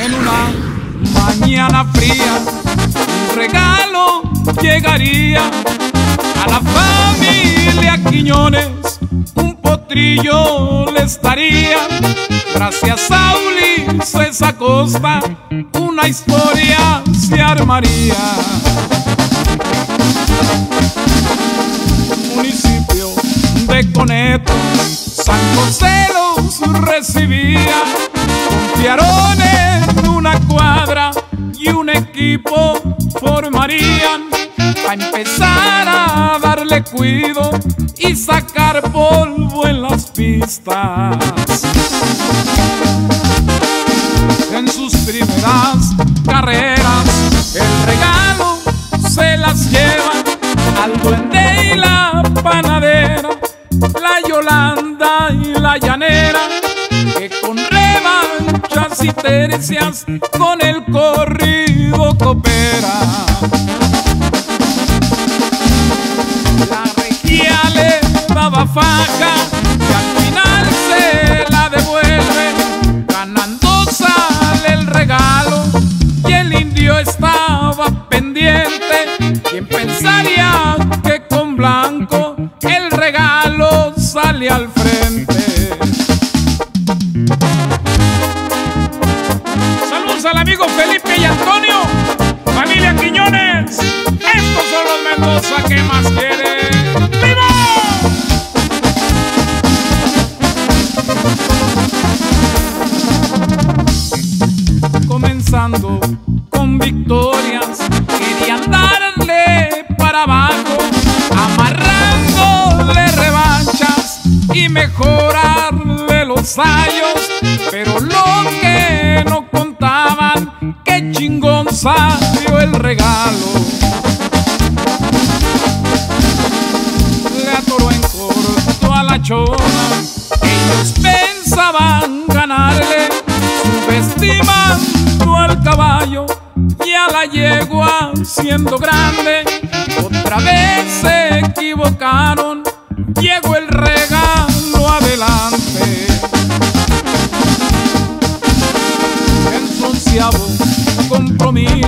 en una mañana fría, un regalo llegaría a la familia Quiñones, un potrillo les daría. Gracias a Ulises Acosta, una historia se armaría. Municipio de Coneto, San José los recibía, confiaron en una cuadra y un equipo formarían a empezar a darle cuido y sacar polvo en las pistas. En sus primeras carreras, el regalo se las lleva al duende y la panadera, la Yolanda y la llanera, y con el corrido coopera. La regia le daba faja y al final se la devuelve. Ganando sale el regalo y el indio estaba pendiente. ¿Quién pensaría que con blanco el regalo sale al frente? Pero lo que no contaban, que chingón salió el regalo. Le atoró en corto a la chona, ellos pensaban ganarle, subestimando al caballo y a la yegua siendo grande, otra vez se equivocaron, llegó el regalo adelante. Onceavo compromiso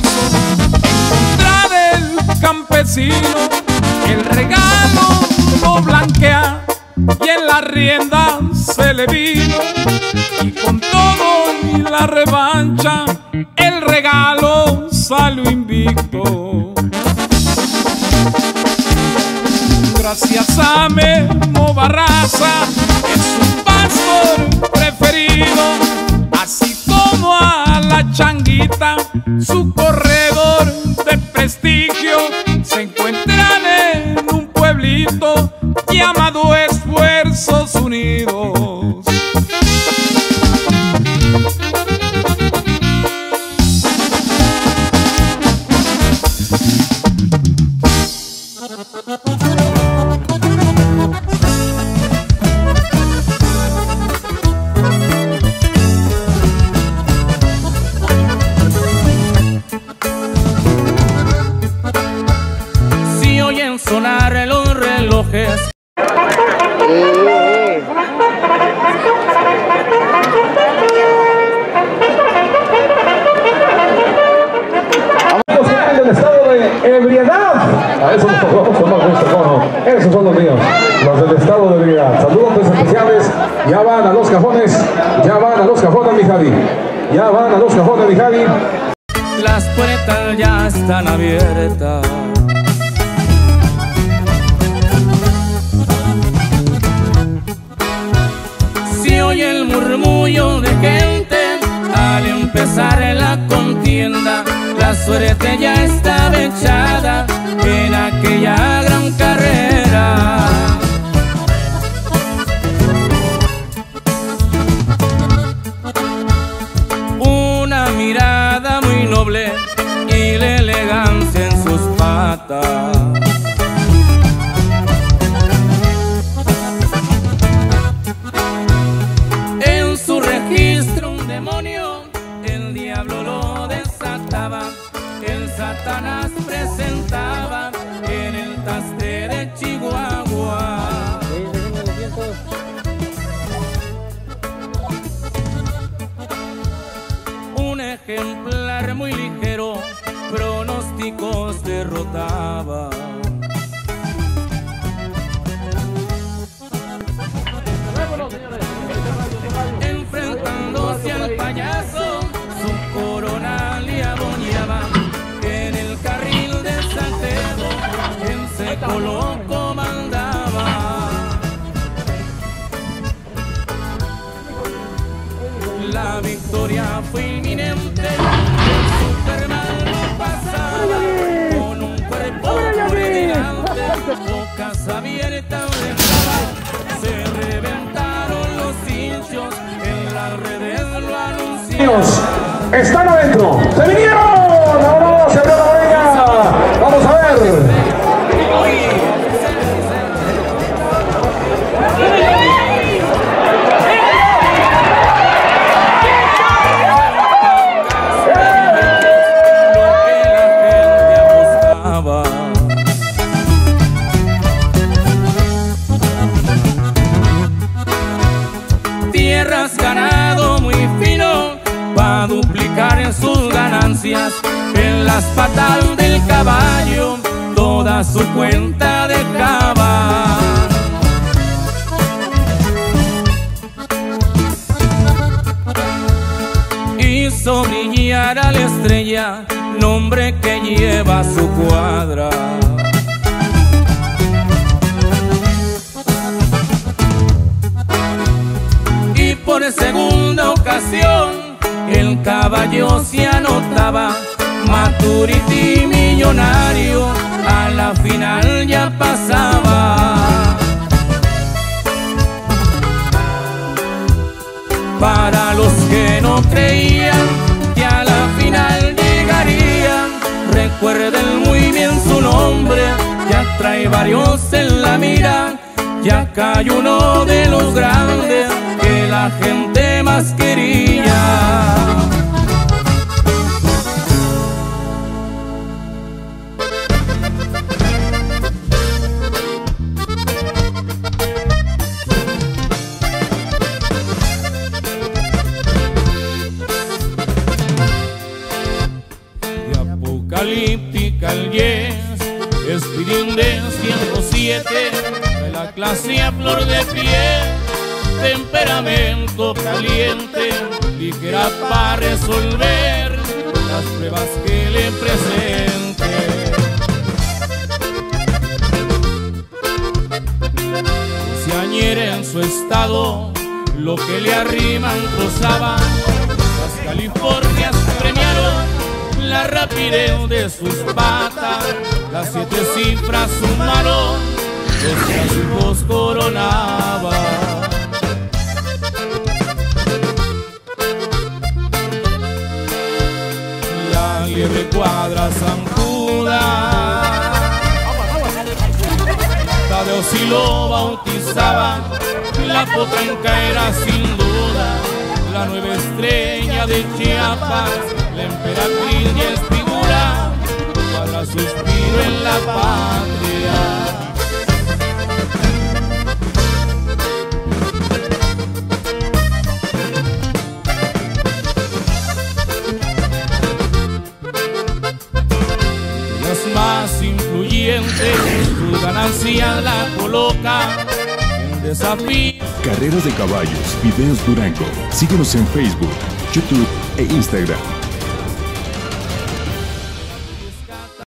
en del campesino, el regalo lo blanquea y en la rienda se le vino y con todo y la revancha el regalo salió invicto. Gracias a Memo Barraza, su corredor de prestigio, se encuentran en un pueblito llamado Los del estado de ebriedad. Saludos especiales. Ya van a los cajones, ya van a los cajones, mi Javi. Ya van a los cajones, mi Javi. Las puertas ya están abiertas. Si oye el murmullo de gente al empezar la contienda, la suerte ya estaba echada en aquella En su registro un demonio, el diablo lo desataba, el Satanás presentaba derrotaba. Enfrentándose al payaso, su corona le aboñaba en el carril de Santiago, en seco lo comandaba. La victoria fue adentro. ¡Se fino para duplicar en sus ganancias en las patas del caballo toda su cuenta dejaba. hizo brillar a la estrella, nombre que lleva su cuadra. Y por segunda ocasión, el caballo se anotaba, Maturity millonario, a la final ya pasaba. Para los que no creían que a la final llegarían, recuerden muy bien su nombre, ya trae varios en la mira, ya cayó uno de los grandes que la gente más quería. Clase a flor de piel, temperamento caliente, ligera para resolver las pruebas que le presente. Se añere en su estado lo que le arriman cruzaba. Las Californias premiaron la rapidez de sus patas, las siete cifras sumaron, los triunfos coronaba. La liebre cuadra zancuda. Tadeo si lo bautizaba, la potranca era sin duda la nueva estrella de Chiapas, la emperatriz y es figura para suspiro en la patria. La coloca desafío. Carreras de caballos, videos Durango. Síguenos en Facebook, YouTube e Instagram.